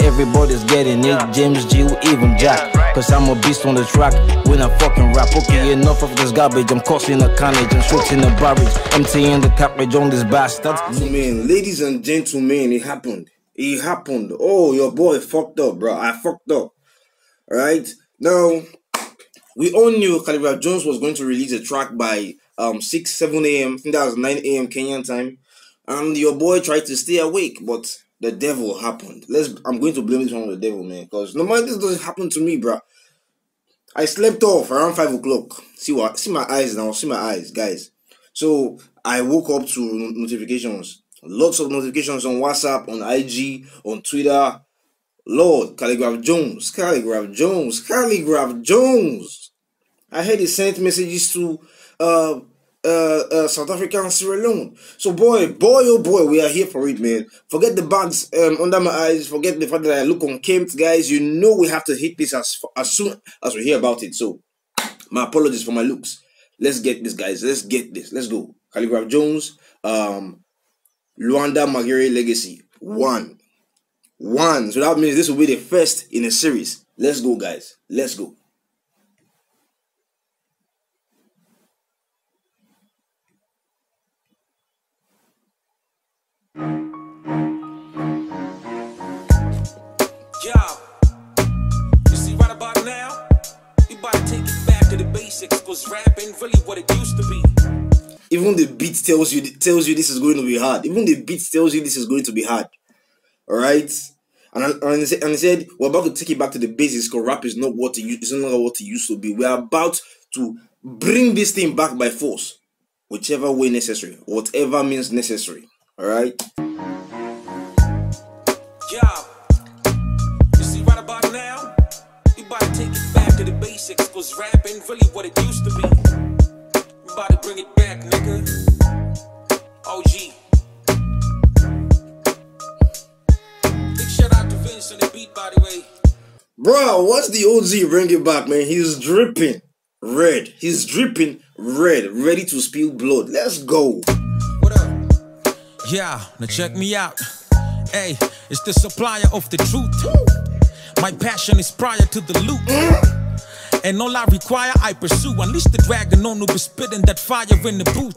Everybody's getting it, James G, even Jack. Cause I'm a beast on the track when I fucking rap. Okay, enough of this garbage. I'm causing a carnage, I'm switching the barrage, emptying the cartridge on this bastard. Man, ladies and gentlemen, it happened. It happened. Oh, your boy fucked up, bro. I fucked up. Right now, we all knew Khaligraph Jones was going to release a track by um 6 7 a.m. I think that was 9 a.m. Kenyan time, and your boy tried to stay awake, but the devil happened. Let's. I'm going to blame this one on the devil, man, because normally this doesn't happen to me, bro. I slept off around five o'clock. See what? See my eyes now. See my eyes, guys. So I woke up to notifications. Lots of notifications on WhatsApp, on IG, on Twitter. Lord, Khaligraph Jones, Khaligraph Jones, Khaligraph Jones. I heard he sent messages to uh, uh, uh, South Africa and Sierra Leone. So boy, boy, oh boy, we are here for it, man. Forget the bags um, under my eyes. Forget the fact that I look unkempt, guys. You know we have to hit this as as soon as we hear about it. So my apologies for my looks. Let's get this, guys. Let's get this. Let's go. Khaligraph Jones, um, Lwanda Magere Legacy, one. One. So that means this will be the first in a series. Let's go, guys. Let's go. cause really what it used to be. Even the beat tells you tells you this is going to be hard. Even the beat tells you this is going to be hard. Alright? And, and, and he said, We're about to take it back to the basics because rap is not what it's no longer what it used to be. We're about to bring this thing back by force, whichever way necessary, whatever means necessary. All right. Basics, cause rap ain't really what it used to be. About to bring it back, nigga. OG. Big shout out to Vince on the beat, by the way. Bro, what's the OG bring it back, man? He's dripping red. He's dripping red, ready to spill blood. Let's go. What up? Yeah, now check me out. Hey, it's the supplier of the truth. My passion is prior to the loot. And all I require, I pursue. Unleash the dragon on who be spitting that fire in the booth.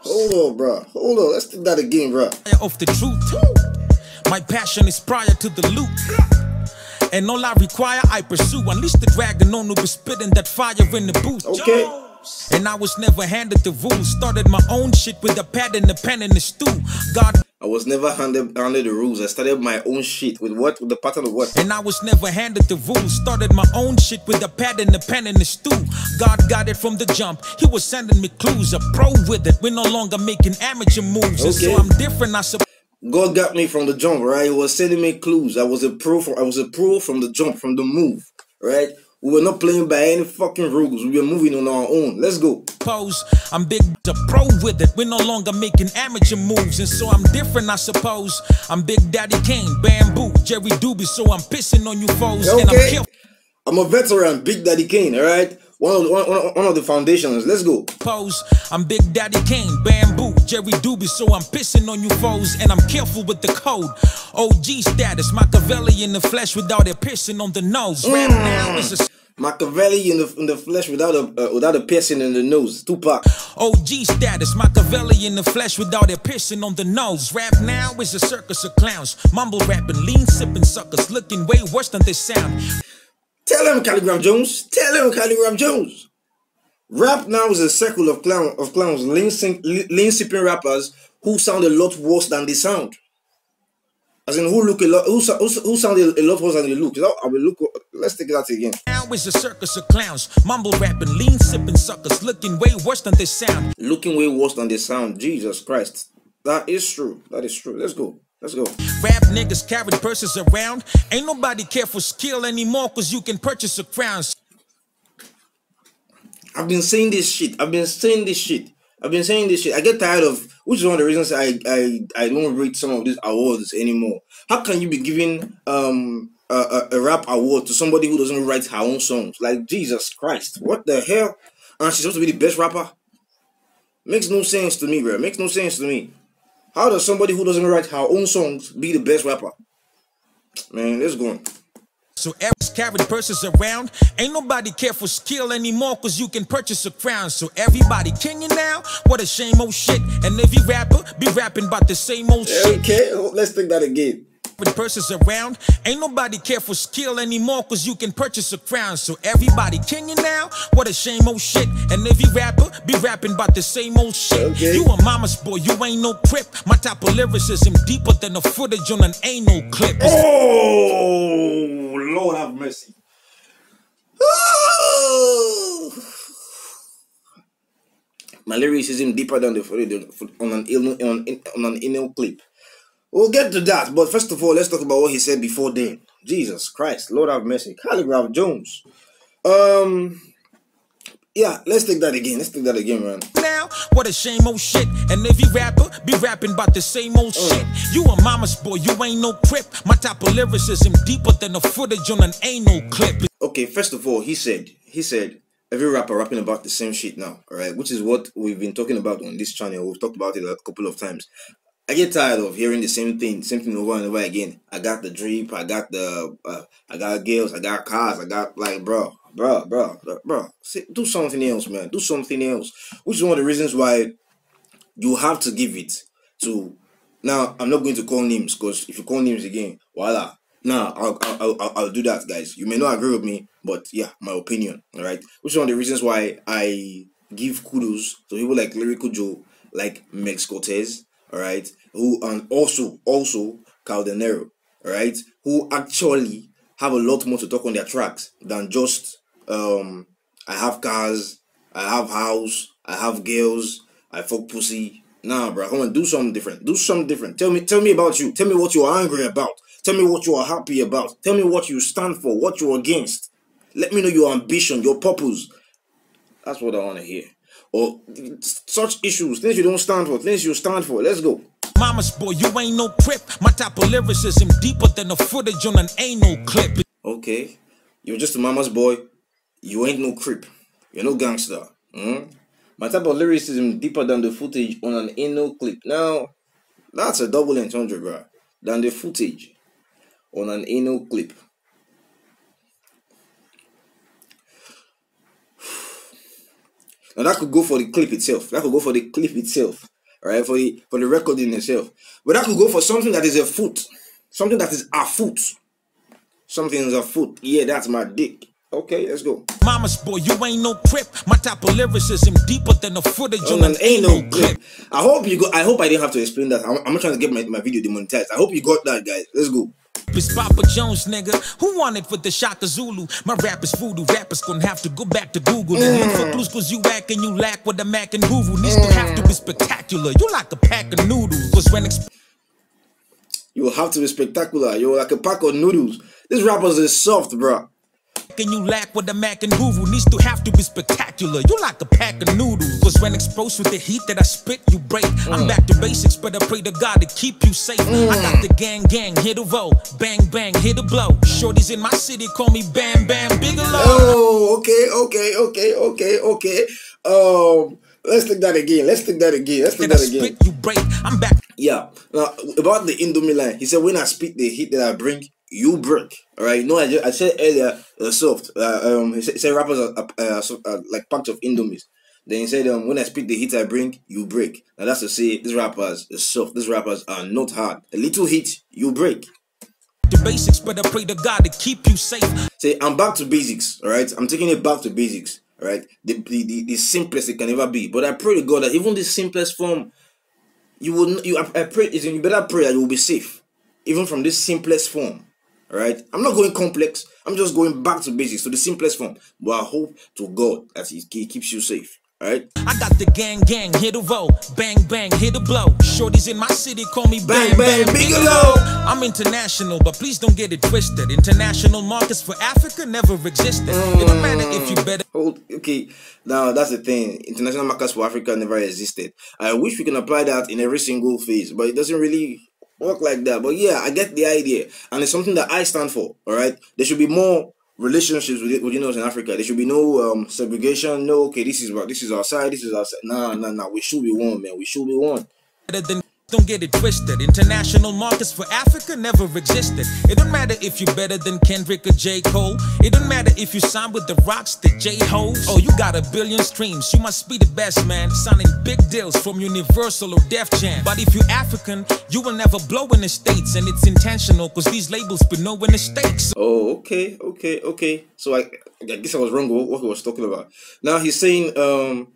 Hold on, bro. Hold on. Let's do that again, bro. Of the truth. My passion is prior to the loot. And all I require, I pursue. Unleash the dragon on who be spitting that fire in the booth. Okay. And I was never handed the rules. Started my own shit with a pad and a pen and a stew. God I was never handed handed the rules. I started my own shit with what? With the pattern of what? And I was never handed the rules. Started my own shit with a pad and a pen and a stew. God got it from the jump. He was sending me clues. A pro with it. We're no longer making amateur moves. And so I'm different, I suppose. God got me from the jump, right? He was sending me clues. I was a pro from I was a pro from the jump, from the move, right? We were not playing by any fucking rules. We were moving on our own. Let's go. Pose. I'm big a pro with it. We're no longer making amateur moves. And so I'm different, I suppose. I'm Big Daddy Kane, Bamboo, Jerry Doobie. So I'm pissing on you foes. And I'm Okay. careful. I'm a veteran, Big Daddy Kane, all right? One of, the, one, one- of the foundations. Let's go. pose. I'm Big Daddy Kane, Bamboo, Jerry Doobie, so I'm pissing on you foes, and I'm careful with the code. OG status, Machiavelli in the flesh without it piercing on the nose. Rap now is a Machiavelli in the in the flesh without a uh, without a piercing in the nose. Tupac. OG status, Machiavelli in the flesh without it piercing on the nose. Rap now is a circus of clowns, mumble rapping, lean sipping suckers, looking way worse than they sound. Tell him, Khaligraph Jones. Tell him, Khaligraph Jones. Rap now is a circle of clown of clowns, lean, sipping rappers who sound a lot worse than they sound. As in, who look a lot, who, who, who sound a, a lot worse than they look. I will look. Let's take that again. Now is a circus of clowns, mumble rapping, lean sipping suckers, looking way worse than they sound. Looking way worse than they sound. Jesus Christ, that is true. That is true. Let's go. Let's go. Rap niggas carry purses around. Ain't nobody care for skill anymore, cause you can purchase a crown. I've been saying this shit. I've been saying this shit. I've been saying this shit. I get tired of, which is one of the reasons I I, I don't rate some of these awards anymore. How can you be giving um a, a, a rap award to somebody who doesn't write her own songs? Like Jesus Christ, what the hell? And she's supposed to be the best rapper. Makes no sense to me, bro. Makes no sense to me. How does somebody who doesn't write her own songs be the best rapper? Man, let's go. So everyone's carrying purses around. Ain't nobody care for skill anymore, cause you can purchase a crown. So everybody king you now? What a shame, oh shit. And every rapper be rapping about the same old shit. Okay, let's think that again with purses around. Ain't nobody care for skill anymore, cause you can purchase a crown. So everybody king you now? What a shame, oh shit. And every rapper be rapping about the same old shit. Okay. You a mama's boy, you ain't no crip. My type of lyricism deeper than the footage on an anal clip. Oh, Lord have mercy. My lyricism deeper than the footage on an on, on an anal clip. We'll get to that, but first of all, let's talk about what he said before then. Jesus Christ, Lord have mercy. Khaligraph Jones. Um, yeah, let's take that again. Let's take that again, man. Now, what a shame, oh shit. And every rapper be rapping about the same old uh. shit. You a mama's boy, you ain't no crip. My type of lyricism deeper than the footage on an anal clip. Okay, first of all, he said, he said, every rapper rapping about the same shit now, all right? Which is what we've been talking about on this channel. We've talked about it a couple of times. I get tired of hearing the same thing, same thing over and over again. I got the drip, I got the, uh, I got girls, I got cars, I got like, bro, bro, bro, bro, bro. do something else, man. Do something else. Which is one of the reasons why you have to give it to. Now, I'm not going to call names because if you call names again, voila. Now, I'll, I'll, I'll, I'll do that, guys. You may not agree with me, but yeah, my opinion, all right? Which is one of the reasons why I give kudos to people like Lyrical Joe, like Mex Cortez, all right, who and also also Kao Denero, all right, who actually have a lot more to talk on their tracks than just um I have cars, I have house, I have girls, I fuck pussy. Nah, bro, come on, do something different. Do something different. Tell me, tell me about you. Tell me what you are angry about. Tell me what you are happy about. Tell me what you stand for, what you're against. Let me know your ambition, your purpose. That's what I want to hear or such issues, things you don't stand for, things you stand for. Let's go. Mama's boy, you ain't no crip. My type of lyricism deeper than the footage on an anal clip. Okay, you're just a mama's boy. You ain't no creep. You're no gangster. Mm? My type of lyricism deeper than the footage on an anal clip. Now, that's a double entendre, bro. Than the footage on an anal clip. Now that could go for the clip itself. That could go for the clip itself, right? For the for the recording itself. But that could go for something that is a foot, something that is a foot. Something is a foot. Yeah, that's my dick. Okay, let's go. Mama's boy, you ain't no crip. My type of lyricism deeper than the footage on oh, an ain't no clip. I hope you go. I hope I didn't have to explain that. I'm, I'm not trying to get my, my video demonetized. I hope you got that, guys. Let's go. It's Papa Jones, nigga. Who wanted for the Shaka Zulu? My rap is voodoo. Rappers gonna have to go back to Google and look for clues cause you whack and you lack with the Mac and Guru. Needs to mm. have to be spectacular. You like a pack of noodles. Cause when you have to be spectacular. You're like a pack of noodles. This rappers is soft, bro and you lack with the Mac and Guru needs to have to be spectacular. You like a pack of noodles. Cause when exposed with the heat that I spit, you break. Mm. I'm back to basics, but I pray to God to keep you safe. Mm. I got the gang gang, hit a roll, bang bang, hit a blow. Shorties in my city call me Bam Bam Bigelow. Oh, okay, okay, okay, okay, okay. Um, let's take that again. Let's take that again. Let's take that again. Spit, you break. I'm back. Yeah. Now about the Indomie line, he said when I spit the heat that I bring, you break. All right. No, I, just, I said earlier, uh, soft. Uh, um, he said, rappers are uh, uh, uh, like packs of indomies. Then he said, um, when I speak the heat I bring, you break. Now that's to say, these rappers are soft. These rappers are not hard. A little heat, you break. The basics, but I pray to God to keep you safe. Say, I'm back to basics. All right. I'm taking it back to basics. All right. The, the, the, the simplest it can ever be. But I pray to God that even the simplest form, you will. You, I, I pray. You better pray that you will be safe, even from this simplest form. All right, I'm not going complex. I'm just going back to basics, to the simplest form. But I hope to God that He, keeps you safe. Alright? I got the gang gang, hit a roll, bang bang, hit a blow. Shorties in my city call me bang bang, bang Bigelow. I'm international, but please don't get it twisted. International markets for Africa never existed. Mm. It don't matter if you better. Hold, okay, now that's the thing. International markets for Africa never existed. I wish we can apply that in every single phase, but it doesn't really work like that. But yeah, I get the idea, and it's something that I stand for. All right, there should be more relationships with within us in Africa. There should be no um segregation. No, okay, this is what this is our side. This is our side. Nah, nah, nah. We should be one, man. We should be one. Don't get it twisted. International markets for Africa never existed. It don't matter if you're better than Kendrick or J. Cole. It don't matter if you sign with the rocks, the J Hoes. Oh, you got a billion streams. You must be the best, man. Signing big deals from Universal or Def Jam. But if you're African, you will never blow in the States. And it's intentional because these labels no in the stakes. Oh, okay, okay, okay. So I, I guess I was wrong with what he was talking about. Now he's saying, um,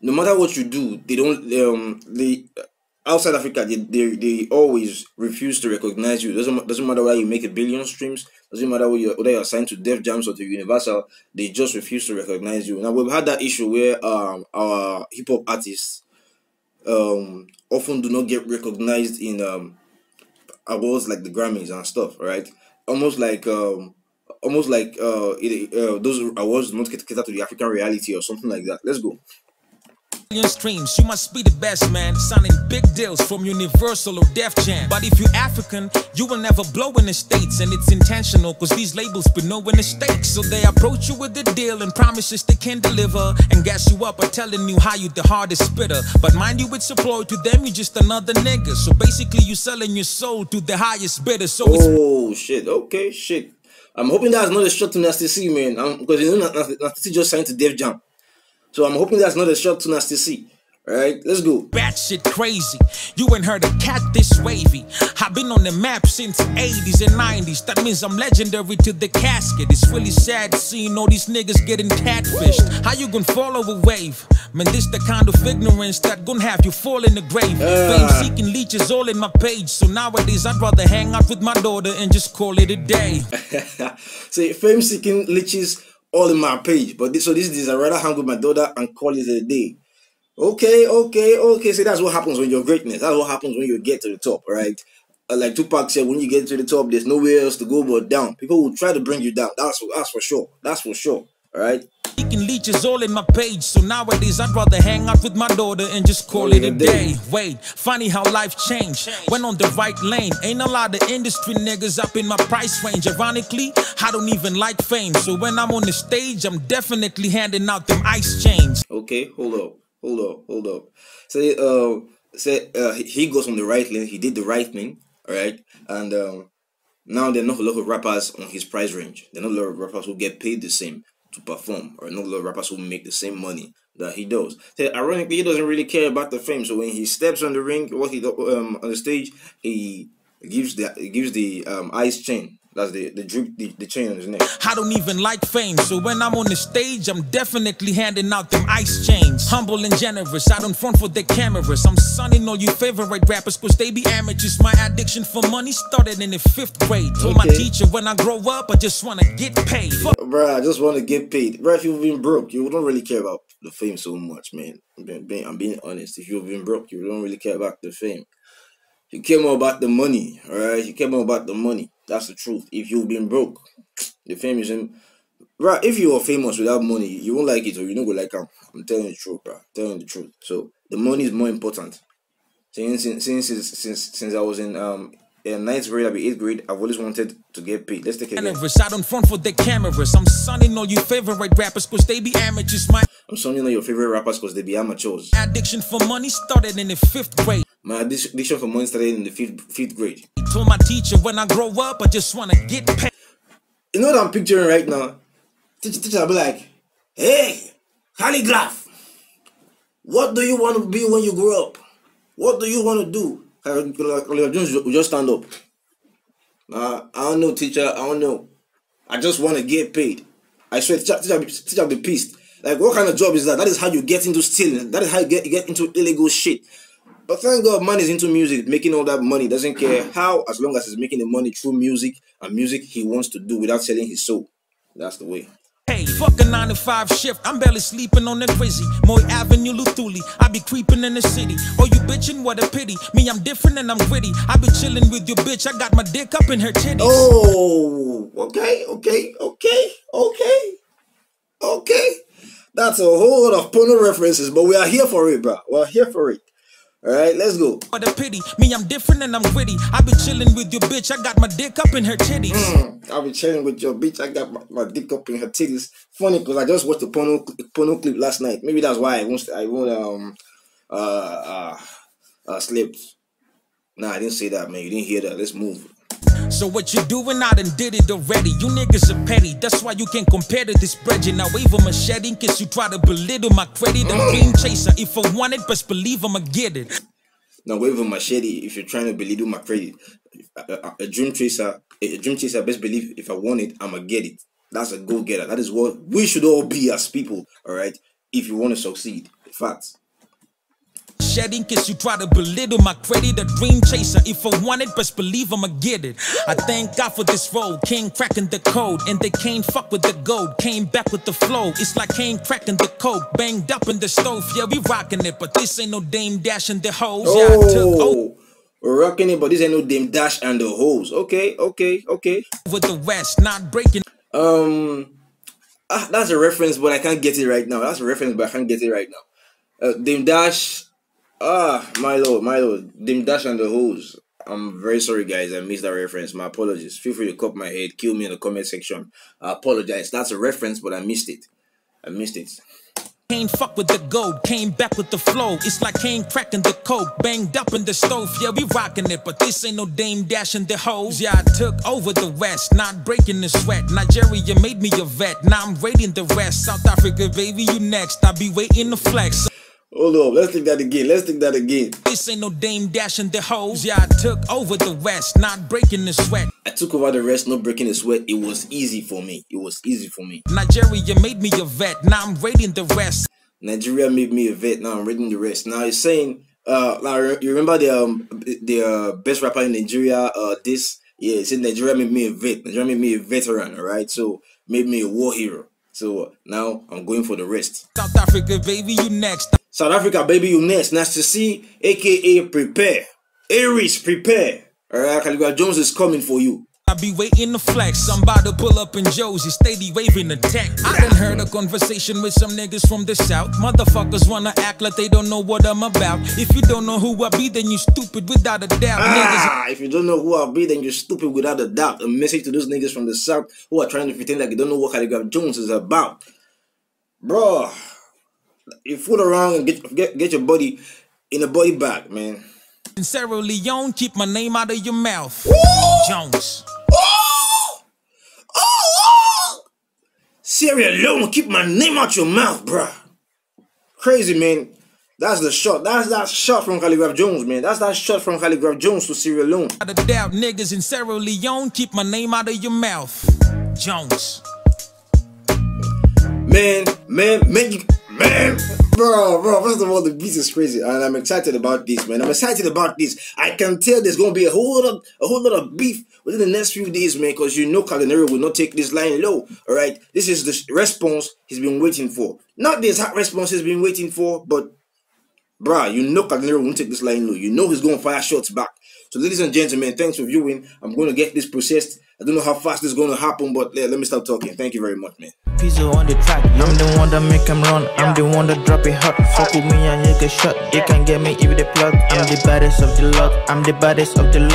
no matter what you do, they don't, um, they outside Africa, they, they, they always refuse to recognize you. Doesn't doesn't matter whether you make a billion streams. Doesn't matter whether you're, whether you're signed to Def Jams or to Universal. They just refuse to recognize you. Now we've had that issue where um our hip hop artists um often do not get recognized in um awards like the Grammys and stuff. Right? Almost like um almost like uh, it, uh those awards do not cater to the African reality or something like that. Let's go streams, you must be the best, man. Signing big deals from Universal or Def Jam. But if you're African, you will never blow in the States, and it's intentional, cause these labels no in the stakes. So they approach you with a deal and promises they can deliver, and gas you up by telling you how you the hardest spitter. But mind you, it's employed to them, you just another nigga. So basically, you selling your soul to the highest bidder. So it's. oh shit, okay, shit. I'm hoping that's not a shot to Nasty C, man. Um, because you know Nasty C just signed to Def Jam. So I'm hoping that's not a shot to Nasty C. Alright, let's go. Batshit crazy. You ain't heard a cat this wavy. I've been on the map since 80s and 90s. That means I'm legendary to the casket. It's really sad seeing all these niggas getting catfished. How you gonna follow a wave? Man, this the kind of ignorance that gonna have you fall in the grave. Uh. Fame seeking leeches all in my page. So nowadays I'd rather hang out with my daughter and just call it a day. Say fame seeking leeches all in my page. But this, so this is I rather hang with my daughter and call it a day. Okay, okay, okay. So that's what happens when you're greatness. That's what happens when you get to the top, right? Uh, like Tupac said, when you get to the top, there's nowhere else to go but down. People will try to bring you down. That's that's for sure. That's for sure. All right. Leaking leeches all in my page, so nowadays I'd rather hang out with my daughter and just call, it a day. day. Wait, funny how life changed. Went on the right lane. Ain't a lot of industry niggas up in my price range. Ironically, I don't even like fame, so when I'm on the stage, I'm definitely handing out them ice chains. Okay, hold up, hold up, hold up. Say, uh, say, uh, he goes on the right lane. He did the right thing, all right, and um, now there are not a lot of rappers on his price range. There are not a lot of rappers who get paid the same to perform, or lot of rappers who make the same money that he does. So, ironically, he doesn't really care about the fame. So when he steps on the ring, what he um on the stage, he gives the gives the um ice chain that's the the drip the, the chain on his neck. I don't even like fame, so when I'm on the stage, I'm definitely handing out them ice chains. Humble and generous, I don't front for the cameras. I'm sunning all you favorite rappers, cause they be amateurs. My addiction for money started in the fifth grade. Told okay. my teacher when I grow up, I just wanna get paid. Fuck. Bruh, I just wanna get paid. Bruh, if you've been broke, you don't really care about the fame so much, man. I'm being, I'm being honest. If you've been broke, you don't really care about the fame. You care more about the money, alright? You care more about the money. That's the truth. If you've been broke, the fame isn't right. If you are famous without money, you won't like it or you don't go like I'm. I'm telling the truth, bro. I'm telling the truth. So the money is more important. Since since since since, since I was in um in ninth grade, I'll be eighth grade. I've always wanted to get paid. Let's take it. Cameras, I don't front for the cameras. I'm sunning all you favorite rappers cause they be amateurs. My I'm sunning all your favorite rappers cause they be amateurs. Addiction for money started in the fifth grade. My addiction for money started in the fifth, fifth grade. Told my teacher when I grow up, I just wanna get paid. You know what I'm picturing right now? Teacher, teacher, I'll be like, hey, Khaligraph, what do you want to be when you grow up? What do you want to do? Will just stand up. Uh, I don't know, teacher. I don't know. I just want to get paid. I swear, teacher, teacher, teacher be pissed. Like, what kind of job is that? That is how you get into stealing. That is how you get, get into illegal shit. But thank God, man is into music, making all that money. Doesn't care how, as long as he's making the money through music and music he wants to do without selling his soul. That's the way. Hey, fuck a 9 to 5 shift. I'm barely sleeping on the Grizzy. Moi Avenue, Luthuli. I be creeping in the city. Oh, you bitching? What a pity. Me, I'm different and I'm gritty. I be chilling with your bitch. I got my dick up in her titties. Oh, okay, okay, okay, okay, okay. That's a whole lot of porno references, but we are here for it, bro. We're here for it. All right, let's go. What a pity. Me, I'm different and I'm gritty. I be chilling with your bitch. I got my dick up in her titties. Mm, I be chilling with your bitch. I got my, my dick up in her titties. Funny because I just watched the porno porno clip last night. Maybe that's why I won't. I won't. Um. Uh. uh I slept. Nah, I didn't say that, man. You didn't hear that. Let's move. So what you doing? I done did it already. You niggas are petty. That's why you can't compare to this bridge. Now wave a machete in case you try to belittle my credit. I'm dream chaser. If I want it, best believe I'ma get it. Now wave a machete if you're trying to belittle my credit. A, a, a dream chaser, a, a dream chaser. Best believe if I want it, I'ma get it. That's a go getter. That is what we should all be as people. All right. If you want to succeed, facts. Shedding cause you try to belittle my credit, a dream chaser. If I want it, best believe I'ma get it. I thank God for this road, came cracking the code, and they can't fuck with the gold. Came back with the flow, it's like came cracking the code, banged up in the stove. Yeah, we rocking it, but this ain't no Dame Dash and the hoes. Yeah, I took Oh, rocking it, but this ain't no Dame Dash and the hose. Okay, okay, okay. with the rest, not breaking. Um, ah, that's a reference, but I can't get it right now. That's a reference, but I can't get it right now. Uh, Dame Dash, ah, my lord, my lord, Dame Dash and the hose. I'm very sorry, guys. I missed that reference. My apologies. Feel free to cut my head, kill me in the comment section. I apologize. That's a reference, but I missed it. I missed it. Can't fuck with the gold, came back with the flow. It's like came cracking the coke, banged up in the stove. Yeah, we rocking it, but this ain't no Dame Dash and the hoes. Yeah, I took over the West, not breaking the sweat. Nigeria made me a vet, now I'm raiding the rest. South Africa, baby, you next. I be waiting to flex. Hold up. Let's take that again. Let's take that again. This ain't no Dame dashing the hoes. Yeah, I took over the West, not breaking the sweat. I took over the rest, not breaking the sweat. It was easy for me. It was easy for me. Nigeria made me a vet, now I'm raiding the rest. Nigeria made me a vet. Now I'm raiding the rest. Now it's saying, uh, like, you remember the um the uh, best rapper in Nigeria? Uh, this yeah, it said Nigeria made me a vet. Nigeria made me a veteran. All right, so made me a war hero. So now I'm going for the rest. South Africa, baby, you next. South Africa, baby, you next. Nice to see, AKA prepare. A-Reece, prepare. All right, Khaligraph Jones is coming for you. I be waiting to flex. I'm about to pull up in Jozi, steady waving the tech. I done heard a conversation with some niggas from the south. Motherfuckers wanna act like they don't know what I'm about. If you don't know who I be, then you stupid without a doubt. Niggas Ah, if you don't know who I'll be, then you're stupid without a doubt. A message to those niggas from the south who are trying to pretend like they don't know what Khaligraph Jones is about. Bro, you fool around and get, get get your body in a body bag, man. in Sierra Leone, keep my name out of your mouth. Jones. Oh! Oh! Sierra Leone, keep my name out your mouth, bruh. Crazy, man. That's the shot. That's that shot from Khaligraph Jones, man. That's that shot from Khaligraph Jones to Sierra Leone. Without a doubt, niggas in Sierra Leone, keep my name out of your mouth. Jones. Man, man, man, you, man, bro, bro. First of all, the beat is crazy, and I'm excited about this, man. I'm excited about this. I can tell there's gonna be a whole lot, a whole lot of beef within the next few days, man. Because you know, Kao Denero will not take this line low. All right, this is the response he's been waiting for. Not the exact response he's been waiting for, but bruh, you know Kao Denero won't take this line low. You know he's gonna fire shots back. So, ladies and gentlemen, thanks for viewing. I'm gonna get this processed. I don't know how fast this is gonna happen, but yeah, let me stop talking. Thank you very much, man. On the track. I'm the one that make him run. I'm the one that drop it hot. Fuck with me and you get shot. You can get me if the plug. I'm the baddest of the. I'm the baddest of the.